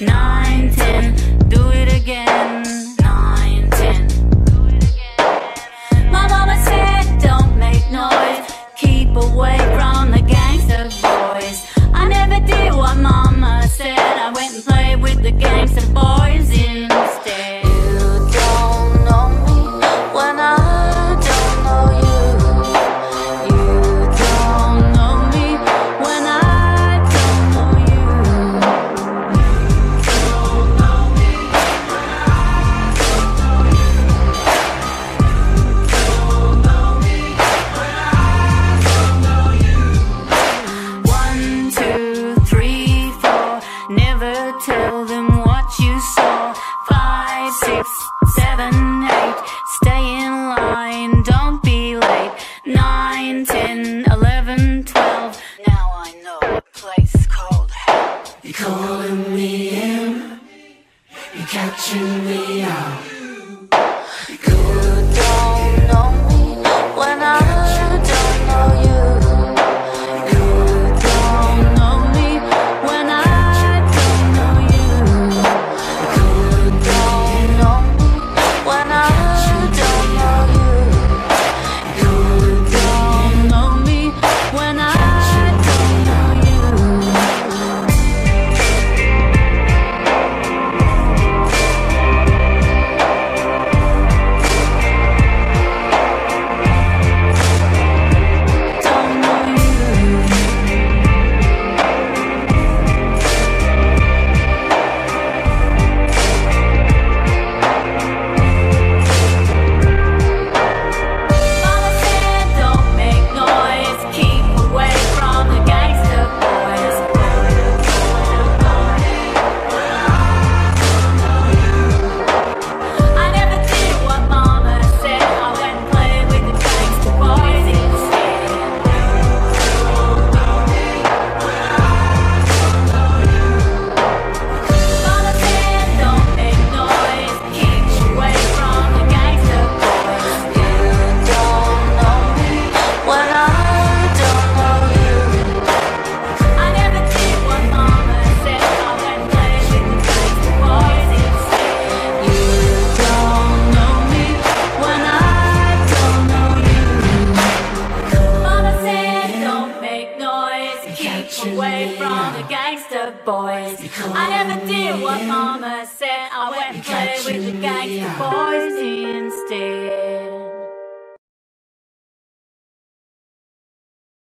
nine, ten, do it again. Nine, ten, do it again. My mama said, don't make noise, keep away from the gangster boys. I never did what mama said, I went and played with the gang. six, seven, eight. Stay in line, don't be late. Nine, ten, eleven, twelve. Now I know a place called hell. You're calling me in, you're catching me out. away from the gangster boys. I never did what mama said. I went and played with the gangster boys instead.